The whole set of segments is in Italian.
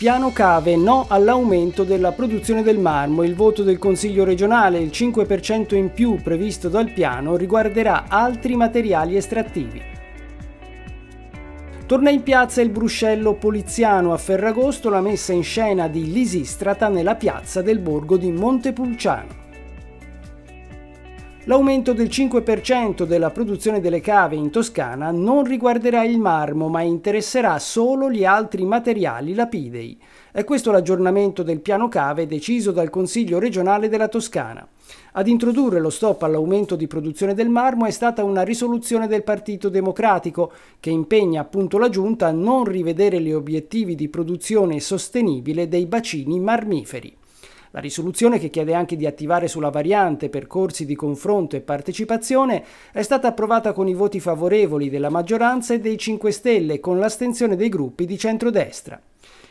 Piano cave no all'aumento della produzione del marmo. Il voto del Consiglio regionale, il 5% in più previsto dal piano, riguarderà altri materiali estrattivi. Torna in piazza il bruscello poliziano a Ferragosto, la messa in scena di Lisistrata nella piazza del borgo di Montepulciano. L'aumento del 5% della produzione delle cave in Toscana non riguarderà il marmo, ma interesserà solo gli altri materiali lapidei. È questo l'aggiornamento del piano cave deciso dal Consiglio regionale della Toscana. Ad introdurre lo stop all'aumento di produzione del marmo è stata una risoluzione del Partito Democratico che impegna appunto la Giunta a non rivedere gli obiettivi di produzione sostenibile dei bacini marmiferi. La risoluzione, che chiede anche di attivare sulla variante percorsi di confronto e partecipazione, è stata approvata con i voti favorevoli della maggioranza e dei 5 Stelle con l'astensione dei gruppi di centrodestra.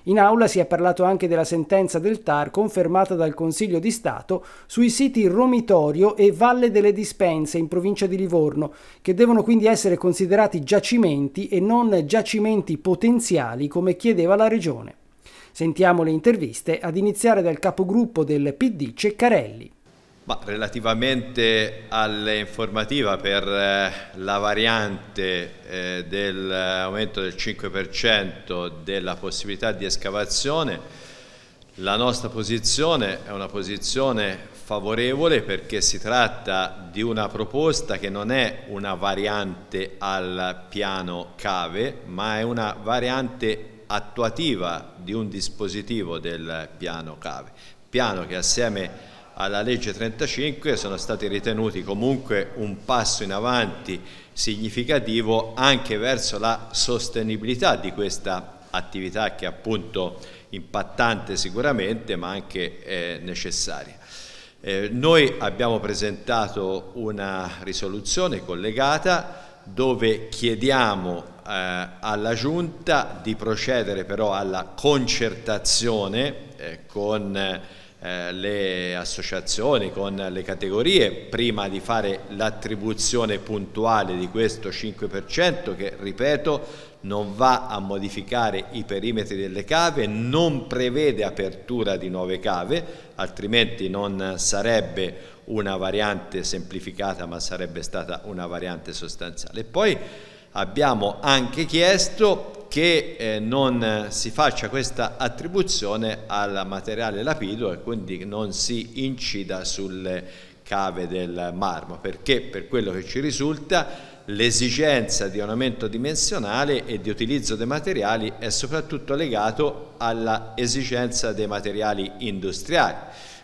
In aula si è parlato anche della sentenza del TAR confermata dal Consiglio di Stato sui siti Romitorio e Valle delle Dispense in provincia di Livorno, che devono quindi essere considerati giacimenti e non giacimenti potenziali come chiedeva la Regione. Sentiamo le interviste, ad iniziare dal capogruppo del PD Ceccarelli. Ma relativamente all'informativa per eh, la variante eh, dell'aumento del 5% della possibilità di escavazione, la nostra posizione è una posizione favorevole perché si tratta di una proposta che non è una variante al piano cave, ma è una variante attuativa di un dispositivo del piano cave, piano che assieme alla legge 35 sono stati ritenuti comunque un passo in avanti significativo anche verso la sostenibilità di questa attività che è appunto impattante sicuramente ma anche eh, necessaria. Eh, noi abbiamo presentato una risoluzione collegata dove chiediamo alla Giunta di procedere però alla concertazione eh, con eh, le associazioni, con le categorie, prima di fare l'attribuzione puntuale di questo 5% che, ripeto, non va a modificare i perimetri delle cave, non prevede apertura di nuove cave, altrimenti non sarebbe una variante semplificata ma sarebbe stata una variante sostanziale. Poi abbiamo anche chiesto che eh, non si faccia questa attribuzione al materiale lapido e quindi non si incida sulle cave del marmo perché per quello che ci risulta l'esigenza di un aumento dimensionale e di utilizzo dei materiali è soprattutto legato all'esigenza dei materiali industriali.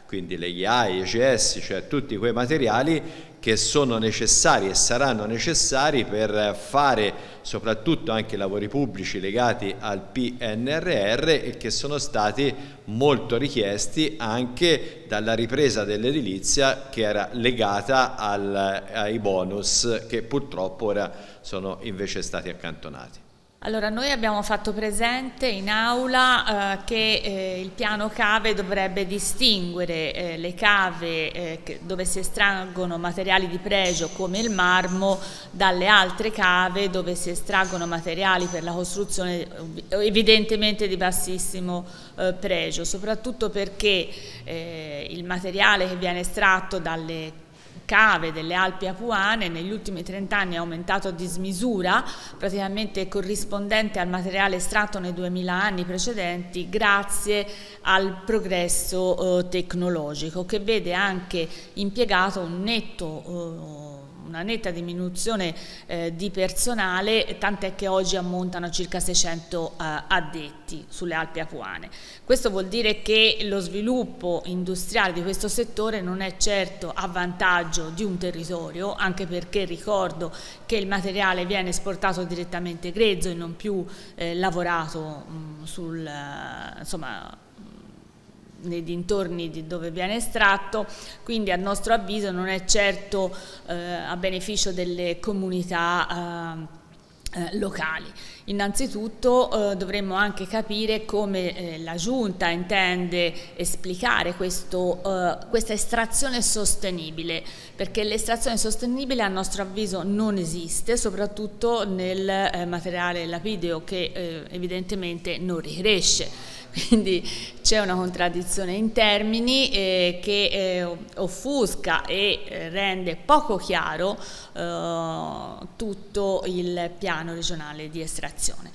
Quindi le IAI, EGS, cioè tutti quei materiali che sono necessari e saranno necessari per fare soprattutto anche lavori pubblici legati al PNRR e che sono stati molto richiesti anche dalla ripresa dell'edilizia che era legata al, ai bonus che purtroppo ora sono invece stati accantonati. Allora, noi abbiamo fatto presente in aula eh, che eh, il piano cave dovrebbe distinguere eh, le cave eh, dove si estraggono materiali di pregio come il marmo dalle altre cave dove si estraggono materiali per la costruzione evidentemente di bassissimo eh, pregio, soprattutto perché eh, il materiale che viene estratto dalle cave delle Alpi Apuane negli ultimi 30 anni è aumentato a dismisura, praticamente corrispondente al materiale estratto nei 2000 anni precedenti, grazie al progresso eh, tecnologico che vede anche impiegato un netto eh, una netta diminuzione eh, di personale, tant'è che oggi ammontano circa 600 eh, addetti sulle Alpi Apuane. Questo vuol dire che lo sviluppo industriale di questo settore non è certo a vantaggio di un territorio, anche perché ricordo che il materiale viene esportato direttamente grezzo e non più eh, lavorato mh, sul, insomma, nei dintorni di dove viene estratto, quindi a nostro avviso non è certo eh, a beneficio delle comunità eh, eh, locali. Innanzitutto eh, dovremmo anche capire come eh, la Giunta intende esplicare questo, eh, questa estrazione sostenibile, perché l'estrazione sostenibile a nostro avviso non esiste, soprattutto nel materiale lapideo che evidentemente non ricresce quindi c'è una contraddizione in termini eh, che eh, offusca e eh, rende poco chiaro eh, tutto il piano regionale di estrazione.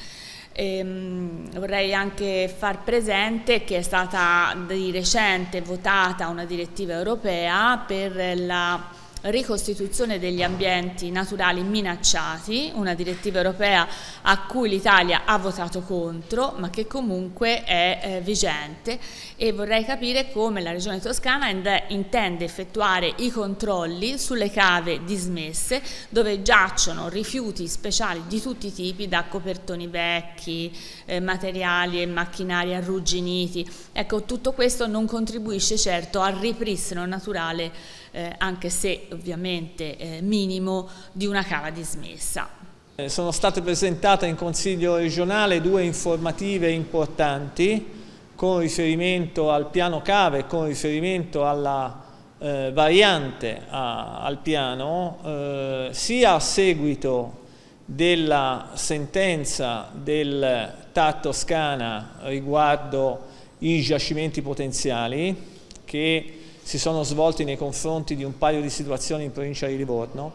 Ehm, vorrei anche far presente che è stata di recente votata una direttiva europea per la ricostituzione degli ambienti naturali minacciati, una direttiva europea a cui l'Italia ha votato contro, ma che comunque è eh, vigente e vorrei capire come la Regione Toscana intende effettuare i controlli sulle cave dismesse dove giacciono rifiuti speciali di tutti i tipi, da copertoni vecchi, eh, materiali e macchinari arrugginiti. Ecco, tutto questo non contribuisce certo al ripristino naturale eh, anche se ovviamente eh, minimo, di una cava dismessa. Eh, sono state presentate in Consiglio regionale due informative importanti con riferimento al piano cave e con riferimento alla eh, variante a, al piano, eh, sia a seguito della sentenza del TAR Toscana riguardo i giacimenti potenziali che si sono svolti nei confronti di un paio di situazioni in provincia di Livorno,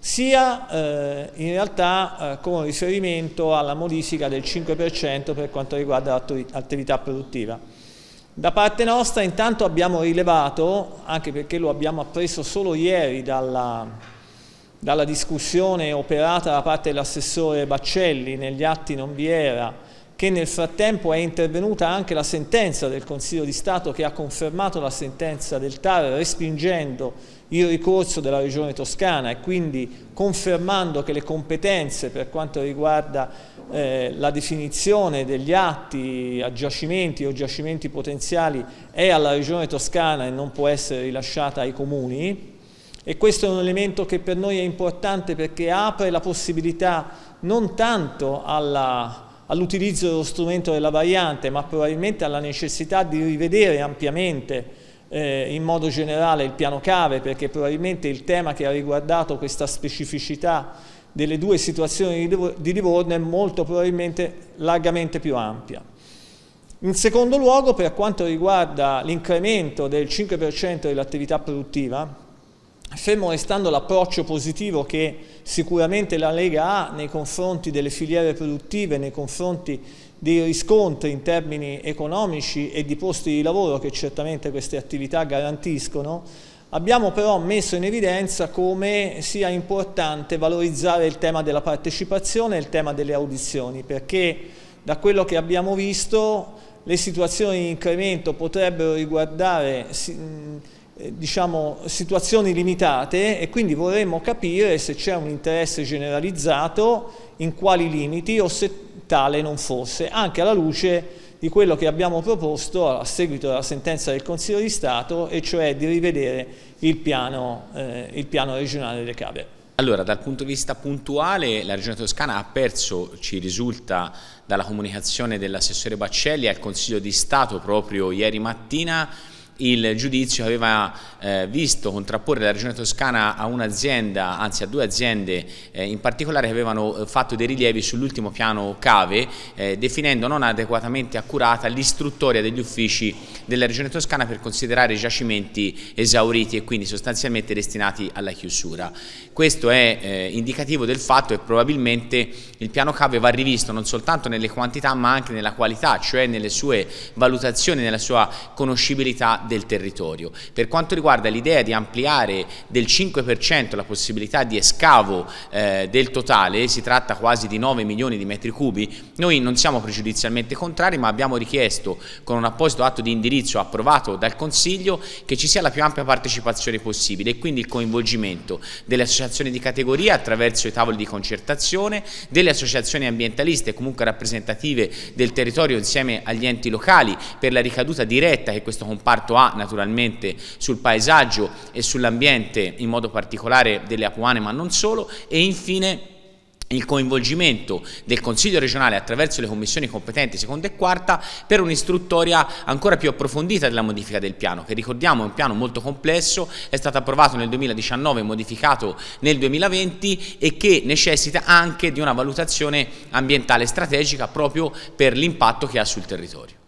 sia eh, in realtà eh, con riferimento alla modifica del 5% per quanto riguarda l'attività produttiva. Da parte nostra intanto abbiamo rilevato, anche perché lo abbiamo appreso solo ieri dalla, dalla discussione operata da parte dell'assessore Baccelli, negli atti non vi era, che nel frattempo è intervenuta anche la sentenza del Consiglio di Stato che ha confermato la sentenza del TAR respingendo il ricorso della Regione Toscana e quindi confermando che le competenze per quanto riguarda eh, la definizione degli atti a giacimenti o giacimenti potenziali è alla Regione Toscana e non può essere rilasciata ai comuni. E questo è un elemento che per noi è importante perché apre la possibilità non tanto alla all'utilizzo dello strumento della variante, ma probabilmente alla necessità di rivedere ampiamente eh, in modo generale il piano cave, perché probabilmente il tema che ha riguardato questa specificità delle due situazioni di Livorno è molto probabilmente largamente più ampia. In secondo luogo, per quanto riguarda l'incremento del 5% dell'attività produttiva, fermo restando l'approccio positivo che sicuramente la Lega ha nei confronti delle filiere produttive, nei confronti dei riscontri in termini economici e di posti di lavoro che certamente queste attività garantiscono, abbiamo però messo in evidenza come sia importante valorizzare il tema della partecipazione e il tema delle audizioni, perché da quello che abbiamo visto le situazioni di incremento potrebbero riguardare diciamo, situazioni limitate e quindi vorremmo capire se c'è un interesse generalizzato, in quali limiti o se tale non fosse, anche alla luce di quello che abbiamo proposto a seguito della sentenza del Consiglio di Stato e cioè di rivedere il piano, eh, il piano regionale delle cave. Allora, dal punto di vista puntuale, la Regione Toscana ha perso, ci risulta dalla comunicazione dell'assessore Baccelli al Consiglio di Stato proprio ieri mattina, il giudizio aveva eh, visto contrapporre la Regione Toscana a un'azienda, anzi a due aziende eh, in particolare che avevano eh, fatto dei rilievi sull'ultimo piano cave, eh, definendo non adeguatamente accurata l'istruttoria degli uffici della Regione Toscana per considerare i giacimenti esauriti e quindi sostanzialmente destinati alla chiusura. Questo è eh, indicativo del fatto che probabilmente il piano cave va rivisto non soltanto nelle quantità ma anche nella qualità, cioè nelle sue valutazioni, nella sua conoscibilità del territorio. Per quanto riguarda l'idea di ampliare del 5% la possibilità di escavo eh, del totale, si tratta quasi di 9 milioni di metri cubi, noi non siamo pregiudizialmente contrari ma abbiamo richiesto con un apposito atto di indirizzo approvato dal Consiglio che ci sia la più ampia partecipazione possibile e quindi il coinvolgimento delle associazioni di categoria attraverso i tavoli di concertazione, delle associazioni ambientaliste comunque rappresentative del territorio insieme agli enti locali per la ricaduta diretta che questo comparto ha naturalmente sul paesaggio e sull'ambiente in modo particolare delle Apuane ma non solo e infine il coinvolgimento del Consiglio regionale attraverso le commissioni competenti seconda e quarta per un'istruttoria ancora più approfondita della modifica del piano, che ricordiamo è un piano molto complesso, è stato approvato nel 2019 e modificato nel 2020 e che necessita anche di una valutazione ambientale strategica proprio per l'impatto che ha sul territorio.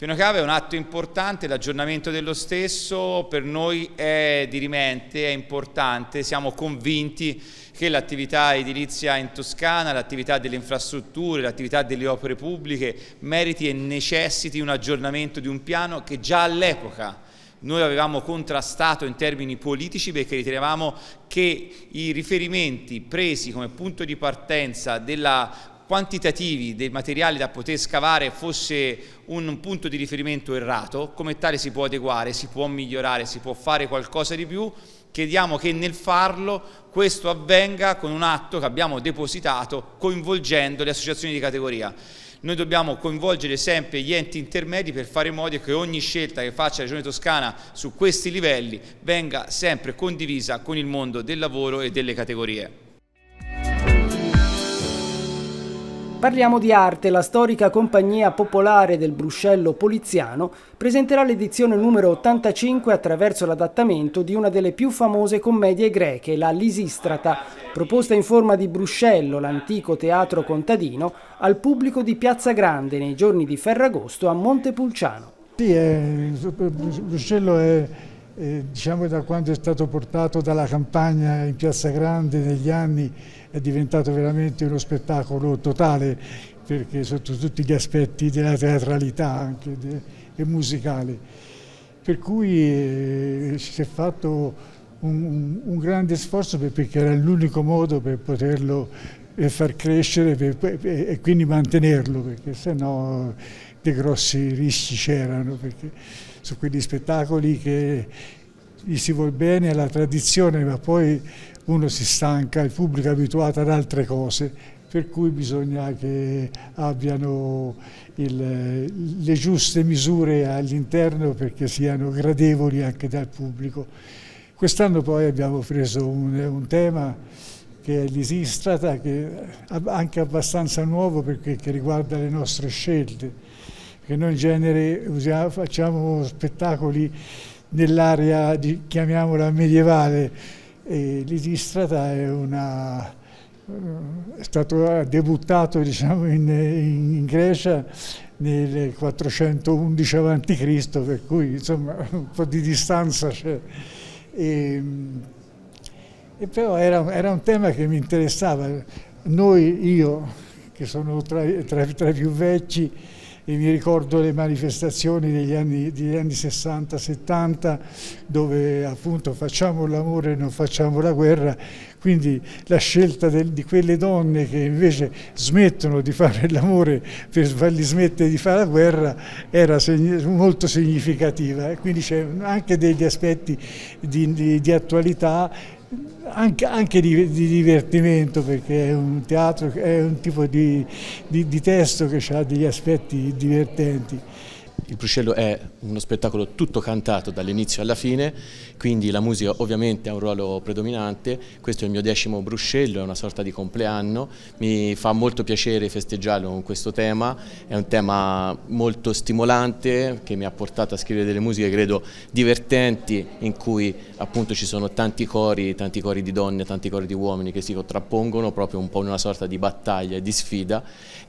Piano Cave è un atto importante, l'aggiornamento dello stesso per noi è dirimente, è importante, siamo convinti che l'attività edilizia in Toscana, l'attività delle infrastrutture, l'attività delle opere pubbliche meriti e necessiti un aggiornamento di un piano che già all'epoca noi avevamo contrastato in termini politici perché ritenevamo che i riferimenti presi come punto di partenza della quantitativi dei materiali da poter scavare fosse un punto di riferimento errato, come tale si può adeguare, si può migliorare, si può fare qualcosa di più, chiediamo che nel farlo questo avvenga con un atto che abbiamo depositato coinvolgendo le associazioni di categoria. Noi dobbiamo coinvolgere sempre gli enti intermedi per fare in modo che ogni scelta che faccia la Regione Toscana su questi livelli venga sempre condivisa con il mondo del lavoro e delle categorie. Parliamo di arte, la storica compagnia popolare del Bruscello Poliziano presenterà l'edizione numero 85 attraverso l'adattamento di una delle più famose commedie greche, la Lisistrata, proposta in forma di Bruscello, l'antico teatro contadino, al pubblico di Piazza Grande nei giorni di Ferragosto a Montepulciano. Sì, è, Bruscello è, è, diciamo da quando è stato portato dalla campagna in Piazza Grande negli anni è diventato veramente uno spettacolo totale perché sotto tutti gli aspetti della teatralità anche de, e musicale. Per cui eh, si è fatto un, un, un, grande sforzo perché era l'unico modo per poterlo eh, far crescere e quindi mantenerlo, perché sennò dei grossi rischi c'erano, perché su quegli spettacoli che gli si vuole bene alla tradizione, ma poi uno si stanca, il pubblico è abituato ad altre cose, per cui bisogna che abbiano il, le giuste misure all'interno perché siano gradevoli anche dal pubblico. Quest'anno poi abbiamo preso un, un tema che è l'Isistrata, che è anche abbastanza nuovo perché riguarda le nostre scelte, perché noi in genere usiamo, facciamo spettacoli nell'area, chiamiamola medievale, e l'Isistrata è, una, è stato debuttato diciamo, in, in, Grecia nel 411 a.C., per cui insomma un po' di distanza c'è. E, e, però era, era, un tema che mi interessava. Noi, io, che sono tra, tra, tra i più vecchi, e mi ricordo le manifestazioni degli anni, degli anni 60-70 dove appunto facciamo l'amore e non facciamo la guerra, quindi la scelta del, di quelle donne che invece smettono di fare l'amore per farli smettere di fare la guerra era segni, molto significativa. Quindi c'è anche degli aspetti di, di, di attualità anche, anche di, di, divertimento perché è un teatro, è un tipo di, di, di testo che ha degli aspetti divertenti. Il Bruscello è uno spettacolo tutto cantato dall'inizio alla fine, quindi la musica ovviamente ha un ruolo predominante, questo è il mio decimo Bruscello, è una sorta di compleanno, mi fa molto piacere festeggiarlo con questo tema, è un tema molto stimolante che mi ha portato a scrivere delle musiche credo divertenti in cui appunto ci sono tanti cori, tanti cori di donne, tanti cori di uomini che si contrappongono proprio un po' in una sorta di battaglia e di sfida.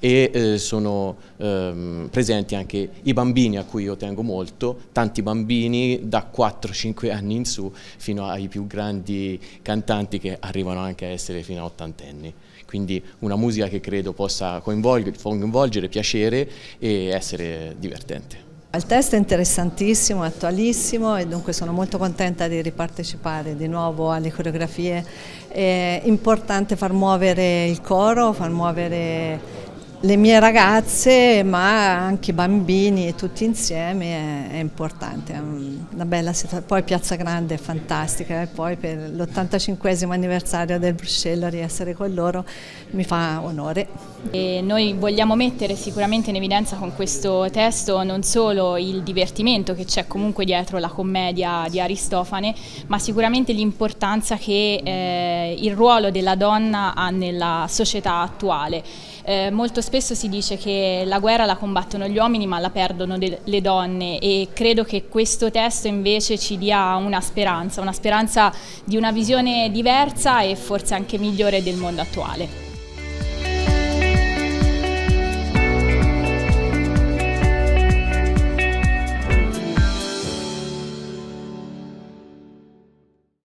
E eh, sono eh, presenti anche i bambini bambini a cui io tengo molto, tanti bambini da 4-5 anni in su fino ai più grandi cantanti che arrivano anche a essere fino a ottantenni. Quindi una musica che credo possa coinvolgere, coinvolgere piacere e essere divertente. Il testo è interessantissimo, attualissimo e dunque sono molto contenta di ripartecipare di nuovo alle coreografie. È importante far muovere il coro, far muovere le mie ragazze ma anche i bambini tutti insieme è, è importante, è una bella situazione. Poi Piazza Grande è fantastica e poi per l'85 anniversario del Bruscello riessere con loro mi fa onore. E noi vogliamo mettere sicuramente in evidenza con questo testo non solo il divertimento che c'è comunque dietro la commedia di Aristofane ma sicuramente l'importanza che eh, il ruolo della donna ha nella società attuale. Eh, molto spesso si dice che la guerra la combattono gli uomini ma la perdono le donne e credo che questo testo invece ci dia una speranza, una speranza di una visione diversa e forse anche migliore del mondo attuale.